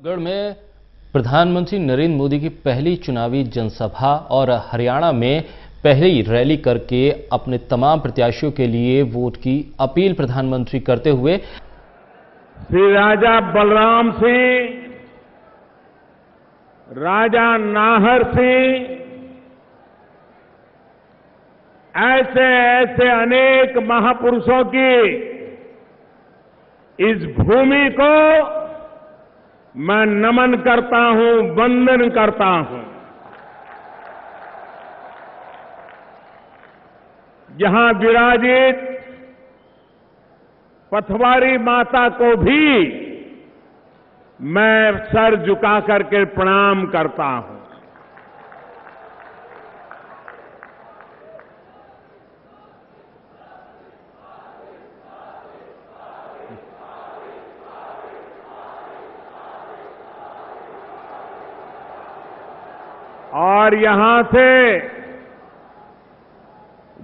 गढ़ में प्रधानमंत्री नरेंद्र मोदी की पहली चुनावी जनसभा और हरियाणा में पहली रैली करके अपने तमाम प्रत्याशियों के लिए वोट की अपील प्रधानमंत्री करते हुए श्री राजा बलराम सिंह, राजा नाहर सिंह, ऐसे ऐसे अनेक महापुरुषों की इस भूमि को मैं नमन करता हूँ, वंदन करता हूँ। यहाँ विराजित पथवारी माता को भी मैं सर झुका करके प्रणाम करता हूँ। और यहाँ से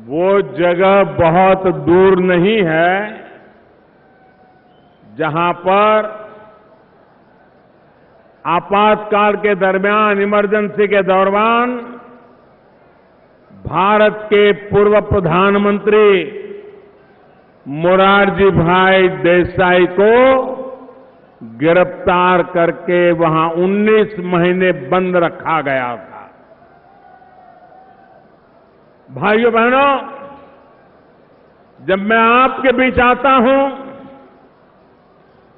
वो जगह बहुत दूर नहीं है, जहाँ पर आपातकाल के दरमियान, इमरजेंसी के दौरान भारत के पूर्व प्रधानमंत्री मोरारजी भाई देसाई को गिरफ़्तार करके वहाँ 19 महीने बंद रखा गया था। भाइयों बहनों, जब मैं आपके बीच आता हूँ,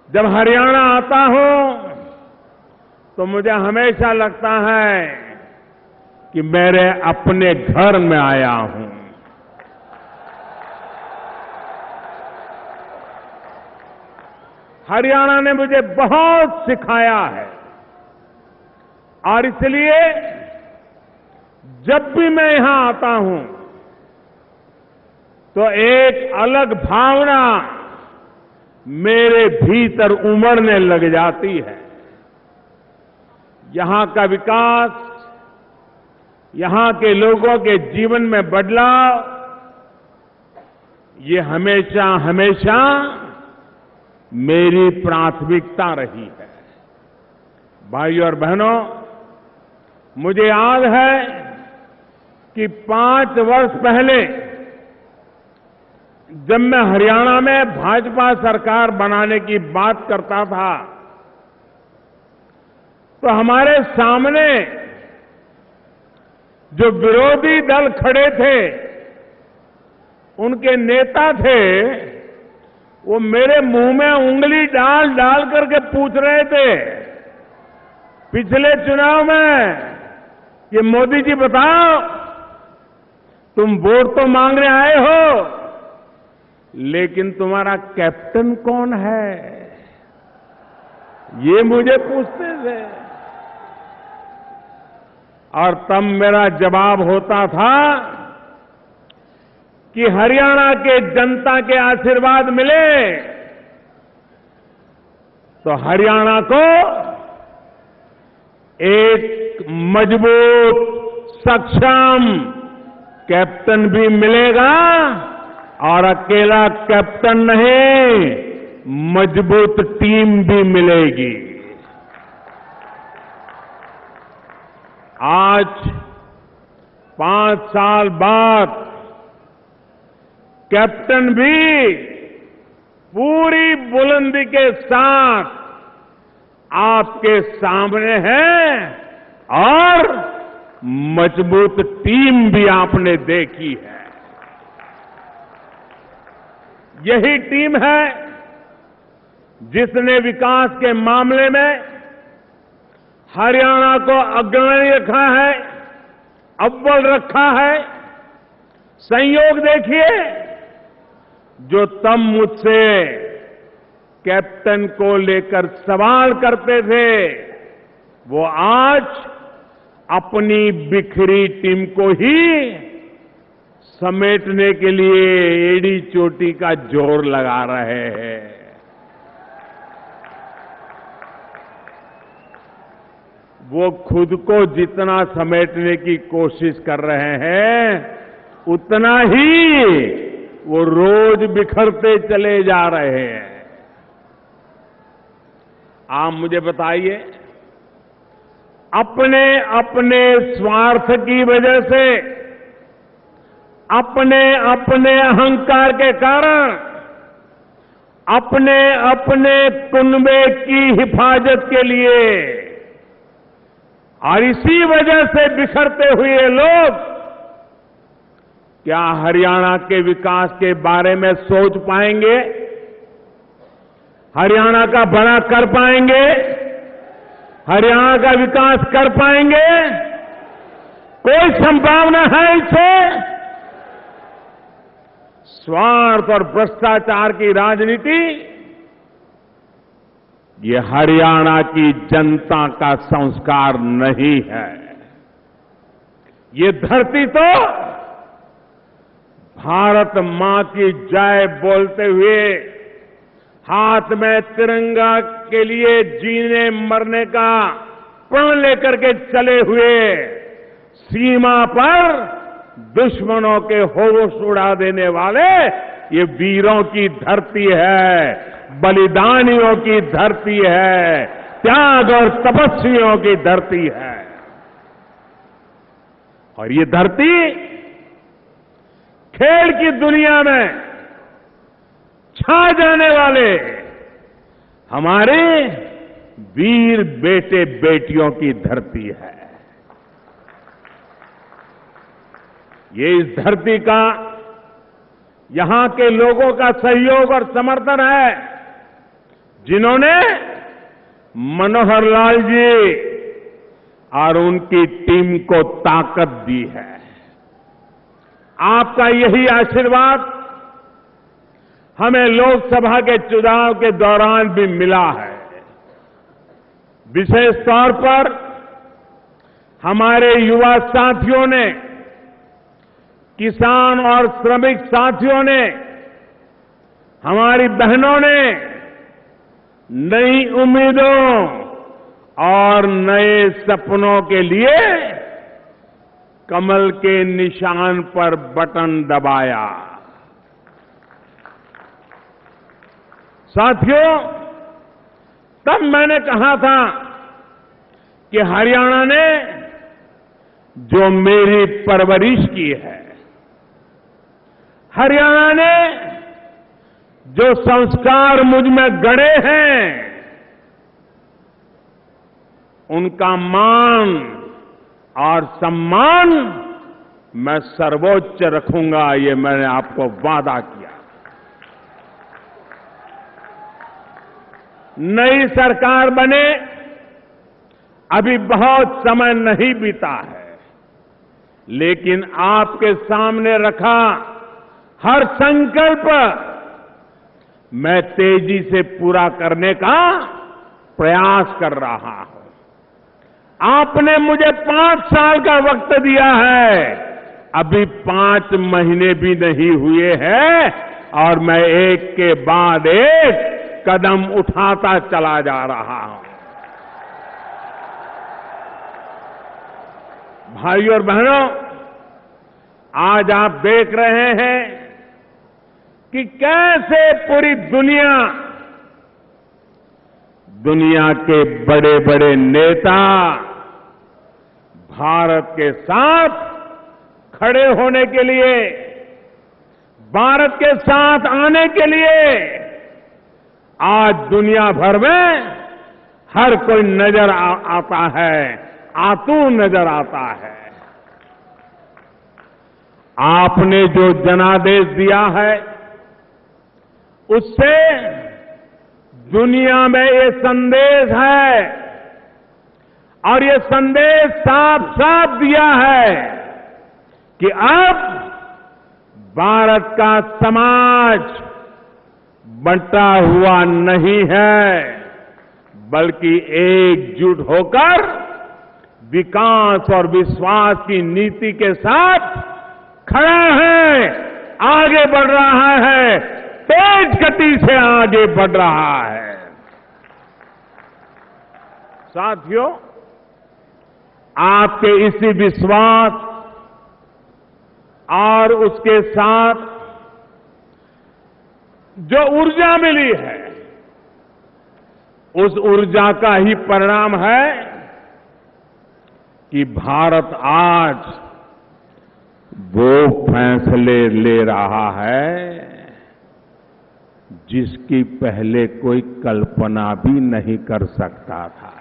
जब हरियाणा आता हूँ तो मुझे हमेशा लगता है कि मेरे अपने घर में आया हूँ। हरियाणा ने मुझे बहुत सिखाया है, और इसलिए जब भी मैं यहाँ आता हूँ तो एक अलग भावना मेरे भीतर उमड़ने लग जाती है। यहाँ का विकास, यहाँ के लोगों के जीवन में बदलाव, ये हमेशा हमेशा मेरी प्राथमिकता रही है। भाइयों और बहनों, मुझे याद है कि पाँच वर्ष पहले जब मैं हरियाणा में भाजपा सरकार बनाने की बात करता था तो हमारे सामने जो विरोधी दल खड़े थे, उनके नेता थे, वो मेरे मुँह में उंगली डाल डाल करके पूछ रहे थे, पिछले चुनाव में ये मोदी जी बताओ तुम वोट तो मांगने आए हो, लेकिन तुम्हारा कैप्टन कौन है? ये मुझे पूछते थे। और तब मेरा जवाब होता था कि हरियाणा के जनता के आशीर्वाद मिले तो हरियाणा को एक मज़बूत, सक्षम कैप्टन भी मिलेगा और अकेला कैप्टन नहीं, मज़बूत टीम भी मिलेगी। आज पाँच साल बाद कैप्टन भी पूरी बुलंदी के साथ आपके सामने है और मज़बूत टीम भी आपने देखी है। यही टीम है जिसने विकास के मामले में हरियाणा को अग्रणी रखा है, अव्वल रखा है। संयोग देखिए, जो तब मुझसे कैप्टन को लेकर सवाल करते थे, वो आज अपनी बिखरी टीम को ही समेटने के लिए एड़ी चोटी का ज़ोर लगा रहे हैं। वो खुद को जितना समेटने की कोशिश कर रहे हैं, उतना ही वो रोज बिखरते चले जा रहे हैं। आप मुझे बताइए अपने अपने स्वार्थ की वजह से, अपने अपने अहंकार के कारण, अपने अपने कुनबे की हिफाजत के लिए, और इसी वजह से बिखरते हुए लोग, क्या हरियाणा के विकास के बारे में सोच पाएँगे? हरियाणा का बड़ा कर पाएँगे? हरियाणा का विकास कर पाएँगे, कोई संभावना है इसे? स्वार्थ और भ्रष्टाचार की राजनीति, ये हरियाणा की जनता का संस्कार नहीं है। ये धरती तो भारत माँ की जय बोलते हुए हाथ में तिरंगा के लिए जीने मरने का प्रण लेकर के चले हुए सीमा पर दुश्मनों के होश उड़ा देने वाले, ये वीरों की धरती है, बलिदानियों की धरती है, त्याग और तपस्वियों की धरती है। और ये धरती खेल की दुनिया में छा जाने वाले हमारे वीर बेटे बेटियों की धरती है। ये इस धरती का, यहाँ के लोगों का सहयोग और समर्थन है, जिन्होंने मनोहर लाल जी और उनकी टीम को ताकत दी है। आपका यही आशीर्वाद हमें लोकसभा के चुनाव के दौरान भी मिला है। विशेष तौर पर हमारे युवा साथियों ने, किसान और श्रमिक साथियों ने, हमारी बहनों ने नई उम्मीदों और नए सपनों के लिए कमल के निशान पर बटन दबाया। साथियों, तब मैंने कहा था कि हरियाणा ने जो मेरी परवरिश की है, हरियाणा ने जो संस्कार मुझमें गड़े हैं, उनका मान और सम्मान मैं सर्वोच्च रखूँगा, ये मैंने आपको वादा किया। नई सरकार बने, अभी बहुत समय नहीं बीता है। लेकिन आपके सामने रखा हर संकल्प मैं तेज़ी से पूरा करने का प्रयास कर रहा हूँ। आपने मुझे पाँच साल का वक्त दिया है। अभी पाँच महीने भी नहीं हुए हैं और मैं एक के बाद एक कदम उठाता चला जा रहा हूँ। भाई और बहनों, आज आप देख रहे हैं कि कैसे पूरी दुनिया दुनिया के बड़े बड़े नेता भारत के साथ खड़े होने के लिए, भारत के साथ आने के लिए आज दुनिया भर में हर कोई नज़र आ, आता है आतू नज़र आता है। आपने जो जनादेश दिया है उससे दुनिया में ये संदेश है और ये संदेश साफ़ साफ़ दिया है कि अब भारत का समाज बंटा हुआ नहीं है, बल्कि एकजुट होकर विकास और विश्वास की नीति के साथ खड़ा है, आगे बढ़ रहा है, तेज गति से आगे बढ़ रहा है। साथियों, आपके इसी विश्वास और उसके साथ जो ऊर्जा मिली है, उस ऊर्जा का ही परिणाम है कि भारत आज वो फैसले ले रहा है जिसकी पहले कोई कल्पना भी नहीं कर सकता था।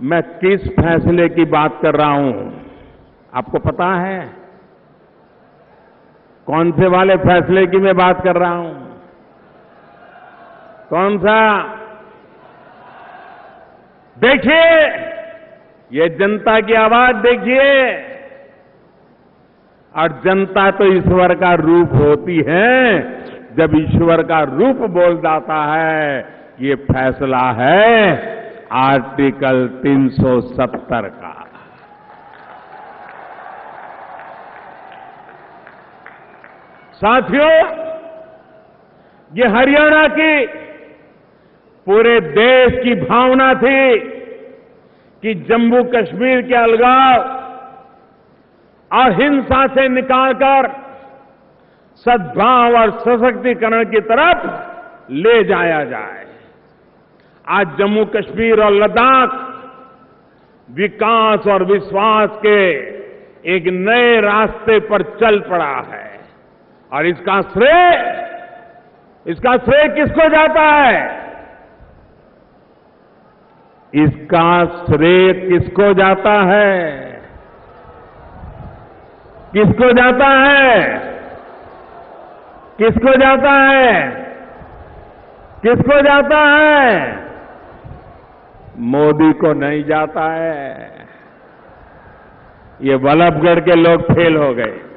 मैं किस फैसले की बात कर रहा हूँ? आपको पता है कौन से वाले फैसले की मैं बात कर रहा हूँ? कौन सा? देखिए, ये जनता की आवाज़ देखिए। और जनता तो ईश्वर का रूप होती है। जब ईश्वर का रूप बोल जाता है, ये फैसला है आर्टिकल 370 का। साथियों, ये हरियाणा की पूरे देश की भावना थी कि जम्मू कश्मीर के अलगाव अहिंसा से निकालकर सद्भाव और सशक्तिकरण की तरफ़ ले जाया जाए। आज जम्मू कश्मीर और लद्दाख विकास और विश्वास के एक नए रास्ते पर चल पड़ा है। और इसका श्रेय इसका श्रेय किसको जाता है? इसका श्रेय किसको जाता है? किसको जाता है? किसको जाता है? किसको जाता है? मोदी को नहीं जाता है। ये वल्लभगढ़ के लोग फेल हो गए।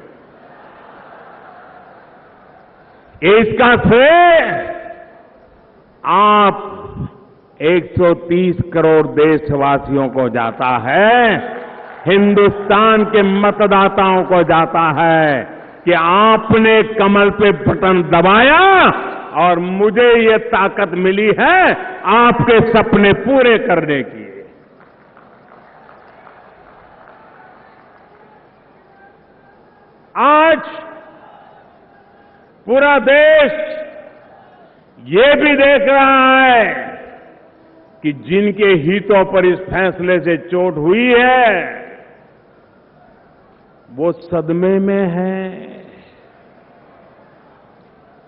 इसका श्रेय आप 130 करोड़ देशवासियों को जाता है, हिंदुस्तान के मतदाताओं को जाता है कि आपने कमल पे बटन दबाया और मुझे ये ताकत मिली है आपके सपने पूरे करने की। आज पूरा देश ये भी देख रहा है कि जिनके हितों पर इस फैसले से चोट हुई है, वो सदमे में है,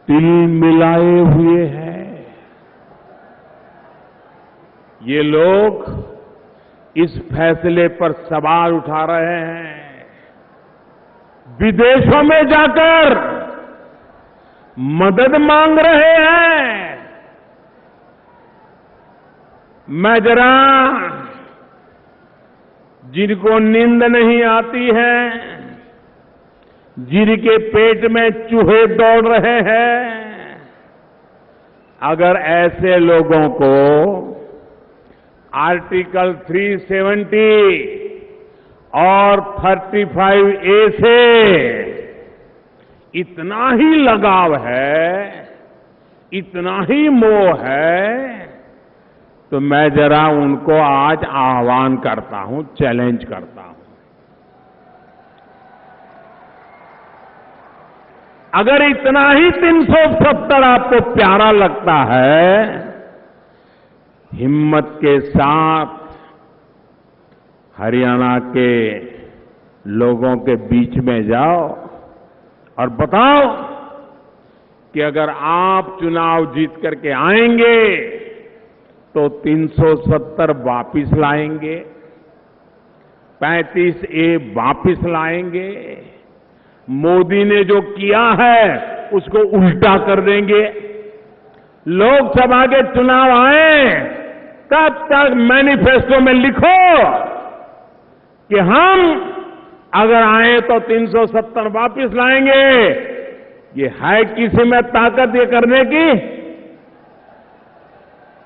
तिल मिलाए हुए हैं। ये लोग इस फैसले पर सवाल उठा रहे हैं। विदेशों में जाकर मदद मांग रहे हैं। मैं जरा जिनको नींद नहीं आती है, जिनके पेट में चूहे दौड़ रहे हैं, अगर ऐसे लोगों को आर्टिकल 370 और 35 ए से इतना ही लगाव है, इतना ही मोह है तो मैं जरा उनको आज आह्वान करता हूँ चैलेंज करता हूँ। अगर इतना ही 370 आपको प्यारा लगता है, हिम्मत के साथ हरियाणा के लोगों के बीच में जाओ और बताओ कि अगर आप चुनाव जीत करके आएँगे तो 370 वापिस लाएँगे 35 ए वापिस लाएँगे। मोदी ने जो किया है, उसको उल्टा कर देंगे। लोकसभा के चुनाव आए, तब तक मैनिफेस्टो में लिखो कि हम अगर आए तो 370 वापिस लाएँगे। ये है किसी में ताकत ये करने की।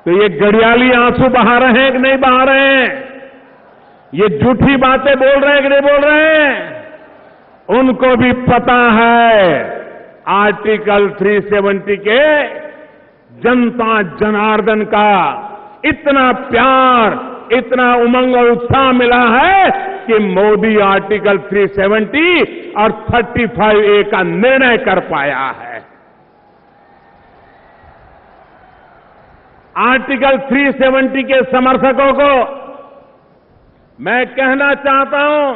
तो ये गड़ियाली आँसू बहा रहे हैं कि नहीं बहा रहे हैं? ये झूठी बातें बोल रहे हैं कि नहीं बोल रहे हैं? उनको भी पता है, आर्टिकल 370 के जनता जनार्दन का इतना प्यार इतना उमंग और उत्साह मिला है कि मोदी आर्टिकल 370 और 35 ए का निर्णय कर पाया है। आर्टिकल 370 के समर्थकों को मैं कहना चाहता हूँ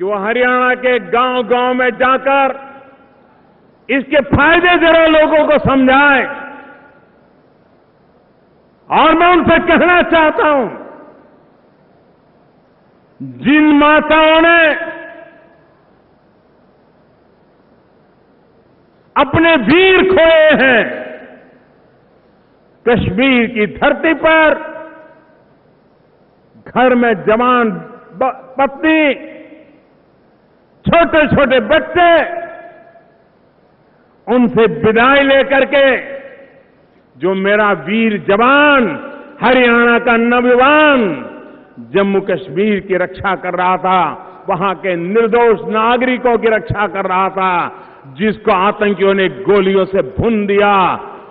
कि वो हरियाणा के गाँव गाँव में जाकर इसके फ़ायदे जरा लोगों को समझाएँ। और मैं उनसे कहना चाहता हूँ, जिन माताओं ने अपने वीर खोए हैं, कश्मीर की धरती पर घर में जवान पत्नी छोटे छोटे बच्चे, उनसे विदाई लेकर के जो मेरा वीर जवान हरियाणा का नवयुवान जम्मू कश्मीर की रक्षा कर रहा था, वहाँ के निर्दोष नागरिकों की रक्षा कर रहा था, जिसको आतंकियों ने गोलियों से भून दिया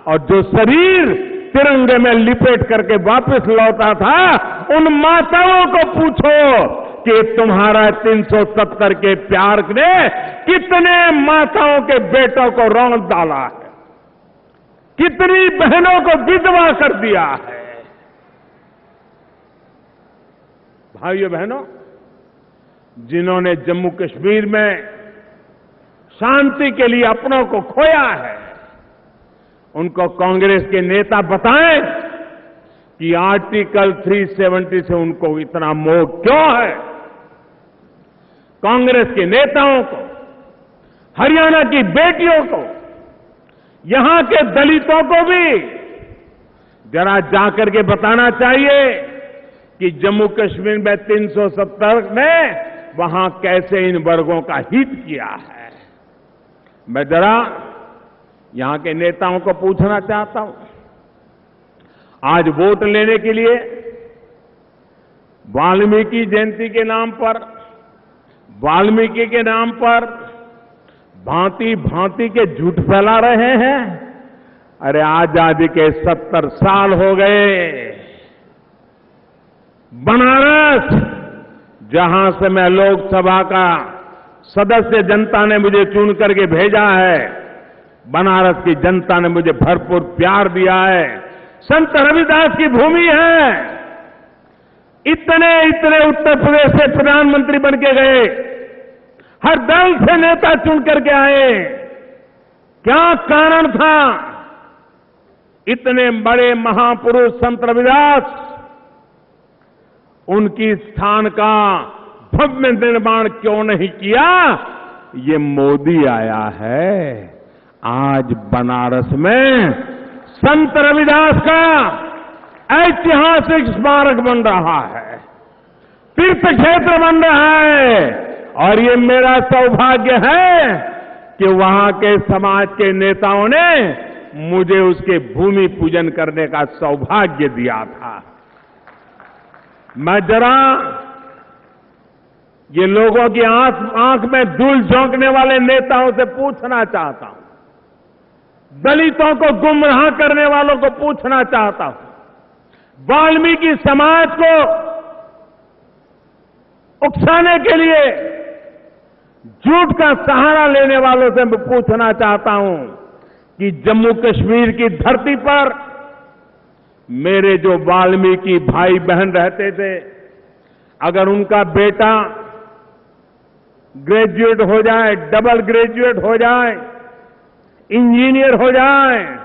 और जो शरीर तिरंगे में लिपेट करके वापस लौटा था, उन माताओं को पूछो कि तुम्हारा 370 के प्यार ने कितने माताओं के बेटों को रौन डाला है। कितनी बहनों को विधवा कर दिया है। भाइयों, बहनों, जिन्होंने जम्मू कश्मीर में शांति के लिए अपनों को खोया है, उनको कांग्रेस के नेता बताएँ कि आर्टिकल 370 से उनको इतना मोह क्यों है? कांग्रेस के नेताओं को, हरियाणा की बेटियों को यहाँ के दलितों को भी जरा जाकर के बताना चाहिए कि जम्मू कश्मीर में 370 ने वहाँ कैसे इन वर्गों का हित किया है। मैं जरा यहाँ के नेताओं को पूछना चाहता हूँ। आज वोट लेने के लिए वाल्मीकि जयंती के नाम पर, वाल्मीकि के नाम पर भांति भांति के झूठ फैला रहे हैं। अरे आज़ादी के सत्तर साल हो गए। बनारस, जहाँ से मैं लोकसभा का सदस्य जनता ने मुझे चुन करके भेजा है, बनारस की जनता ने मुझे भरपूर प्यार दिया है। संत रविदास की भूमि है। इतने इतने उत्तर प्रदेश से प्रधानमंत्री बन के गए। हर दल से नेता चुन करके आए। क्या कारण था? इतने बड़े महापुरुष संत रविदास, उनकी स्थान का भव्य निर्माण क्यों नहीं किया? ये मोदी आया है। आज बनारस में संत रविदास का ऐतिहासिक स्मारक बन रहा है। तीर्थ क्षेत्र बन रहा है। और ये मेरा सौभाग्य है कि वहाँ के समाज के नेताओं ने मुझे उसके भूमि पूजन करने का सौभाग्य दिया था। मैं जरा ये लोगों की आँख आँख में धूल झोंकने वाले नेताओं से पूछना चाहता हूँ। दलितों को गुमराह करने वालों को पूछना चाहता हूँ। वाल्मीकि समाज को उकसाने के लिए झूठ का सहारा लेने वालों से मैं पूछना चाहता हूँ कि जम्मू कश्मीर की धरती पर मेरे जो वाल्मीकि भाई बहन रहते थे, अगर उनका बेटा ग्रेजुएट हो जाए, डबल ग्रेजुएट हो जाए, इंजीनियर हो जाए,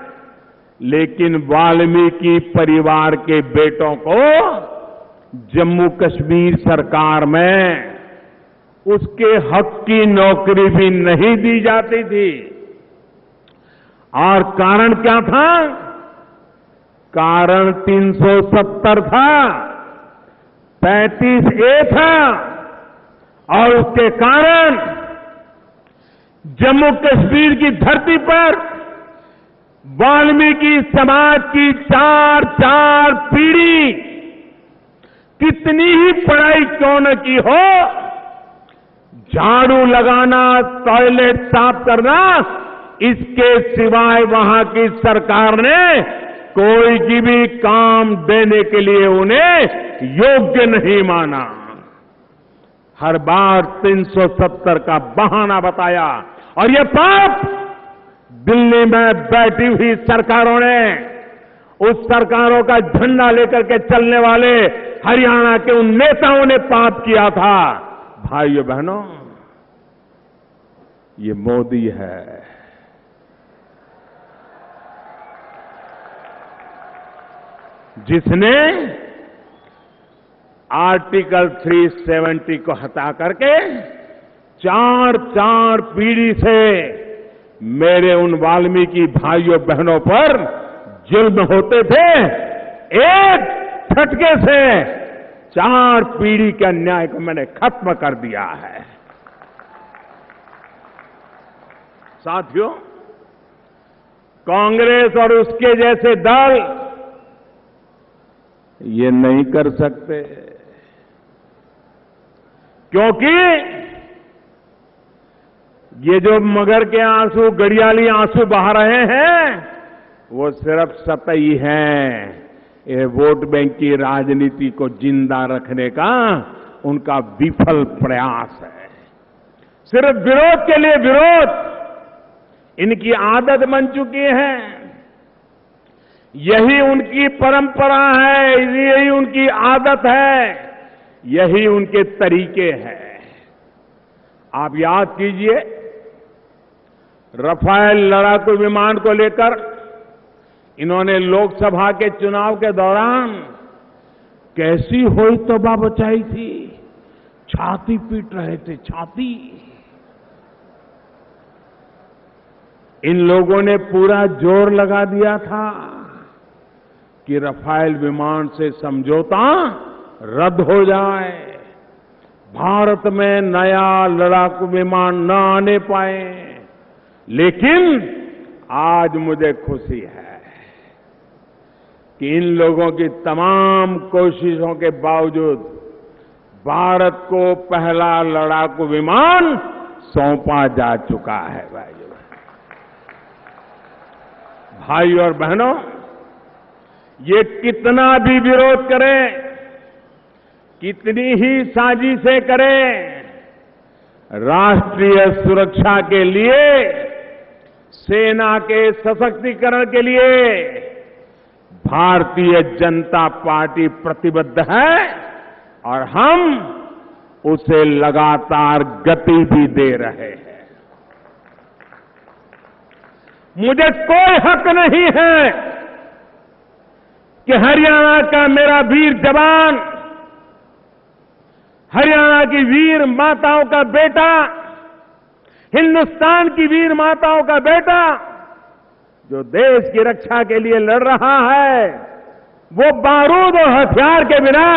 लेकिन वाल्मीकि परिवार के बेटों को जम्मू कश्मीर सरकार में उसके हक की नौकरी भी नहीं दी जाती थी। और कारण क्या था? कारण 370 था 35 ए था, और उसके कारण जम्मू कश्मीर की धरती पर वाल्मीकि समाज की चार चार पीढ़ी कितनी ही पढ़ाई क्यों न की हो झाड़ू लगाना, टॉयलेट साफ़ करना, इसके सिवाय वहाँ की सरकार ने कोई की भी काम देने के लिए उन्हें योग्य नहीं माना। हर बार 370 का बहाना बताया, और ये पाप दिल्ली में बैठी हुई सरकारों ने, उस सरकारों का झंडा लेकर के चलने वाले हरियाणा के उन नेताओं ने पाप किया था। भाइयों बहनों ये मोदी है। जिसने आर्टिकल 370 को हटा करके चार चार पीढ़ी से मेरे उन वाल्मीकि भाइयों बहनों पर जुल्म होते थे, एक छटके से चार पीढ़ी के अन्याय को मैंने खत्म कर दिया है। साथियों, कांग्रेस और उसके जैसे दल ये नहीं कर सकते। क्योंकि ये जो मगर के आँसू गड़ियाली आँसू बहा रहे हैं, वो सिर्फ़ सतही हैं। ये वोट बैंक की राजनीति को ज़िंदा रखने का उनका विफल प्रयास है। सिर्फ़ विरोध के लिए विरोध इनकी आदत बन चुकी है। यही उनकी परंपरा है, यही उनकी आदत है, यही उनके तरीके हैं। आप याद कीजिए रफाल लड़ाकू विमान को लेकर इन्होंने लोकसभा के चुनाव के दौरान कैसी होई तोबा बचाई थी? छाती पीट रहे थे, छाती। इन लोगों ने पूरा ज़ोर लगा दिया था कि रफाल विमान से समझौता रद्द हो जाए। भारत में नया लड़ाकू विमान न आने पाए। लेकिन आज मुझे खुशी है कि इन लोगों की तमाम कोशिशों के बावजूद भारत को पहला लड़ाकू विमान सौंपा जा चुका है भाई। भाई और बहनों, ये कितना भी विरोध करें, कितनी ही साजिशें करें, राष्ट्रीय सुरक्षा के लिए, सेना के सशक्तिकरण के लिए, भारतीय जनता पार्टी प्रतिबद्ध है और हम उसे लगातार गति भी दे रहे हैं। मुझे कोई हक नहीं है कि हरियाणा का मेरा वीर जवान, हरियाणा की वीर माताओं का बेटा, हिंदुस्तान की वीर माताओं का बेटा, जो देश की रक्षा के लिए लड़ रहा है, वो बारूद और हथियार के बिना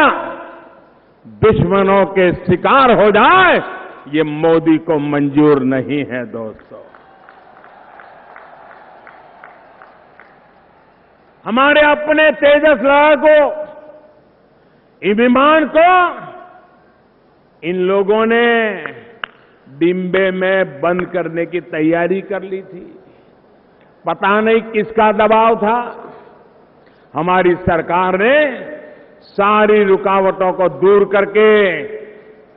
दुश्मनों के शिकार हो जाए, ये मोदी को मंजूर नहीं है, दोस्तों। हमारे अपने तेजस लड़ाको इन विमान को, इन लोगों ने डिम्बे में बंद करने की तैयारी कर ली थी। पता नहीं किसका दबाव था। हमारी सरकार ने सारी रुकावटों को दूर करके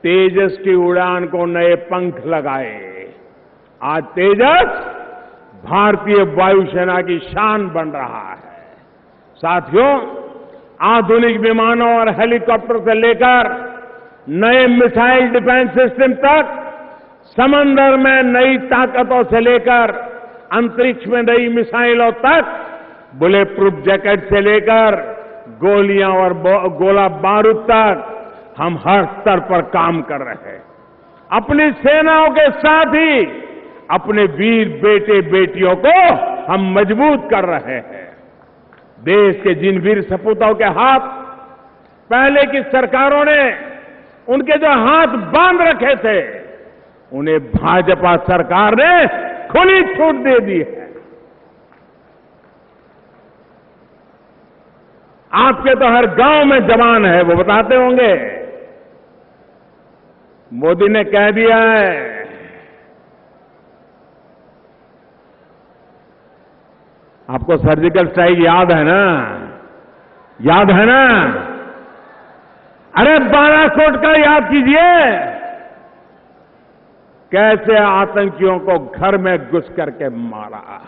तेजस की उड़ान को नए पंख लगाए। आज तेजस भारतीय वायुसेना की शान बन रहा है। साथियों, आधुनिक विमानों और हेलीकॉप्टर से लेकर नए मिसाइल डिफेंस सिस्टम तक, समंदर में नई ताकतों से लेकर अंतरिक्ष में नई मिसाइलों तक बुलेट प्रूफ जैकेट से लेकर गोलियाँ और गोला बारूद तक हम हर स्तर पर काम कर रहे हैं। अपनी सेनाओं के साथ ही अपने वीर बेटे बेटियों को हम मज़बूत कर रहे हैं। देश के जिन वीर सपूतों के हाथ पहले की सरकारों ने उनके जो हाथ बाँध रखे थे, उन्हें भाजपा सरकार ने खुली छूट दे दी है। आपके तो हर गाँव में जवान है, वो बताते होंगे। मोदी ने कह दिया है आपको सर्जिकल स्ट्राइक याद है ना? याद है ना? अरे बालाकोट का याद कीजिए। कैसे आतंकियों को घर में घुस करके मारा?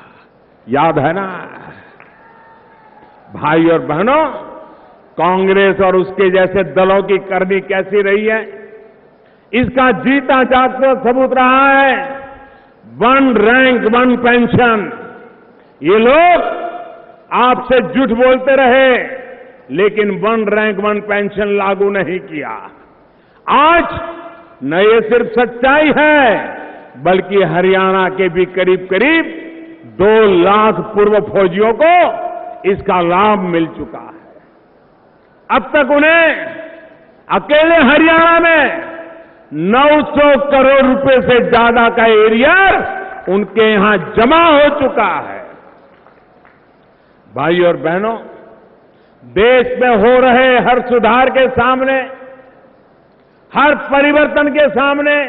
याद है ना? भाई और बहनों, कांग्रेस और उसके जैसे दलों की करनी कैसी रही है? इसका जीता जागता सबूत रहा है। वन रैंक वन पेंशन ये लोग आपसे झूठ बोलते रहे, लेकिन वन रैंक वन पेंशन लागू नहीं किया। आज न ये सिर्फ़ सच्चाई है, बल्कि हरियाणा के भी करीब करीब दो लाख पूर्व फौजियों को इसका लाभ मिल चुका है। अब तक उन्हें अकेले हरियाणा में 900 करोड़ रुपए से ज़्यादा का एरिया उनके यहाँ जमा हो चुका है। भाई और बहनों, देश में हो रहे हर सुधार के सामने, हर परिवर्तन के सामने,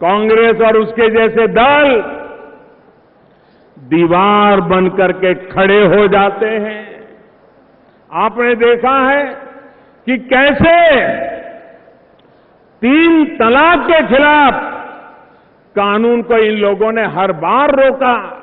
कांग्रेस और उसके जैसे दल दीवार बनकर के खड़े हो जाते हैं। आपने देखा है कि कैसे तीन तलाक के खिलाफ कानून को इन लोगों ने हर बार रोका।